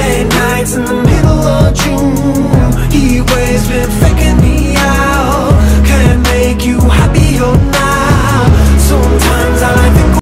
Late nights in the middle of June. Heat waves been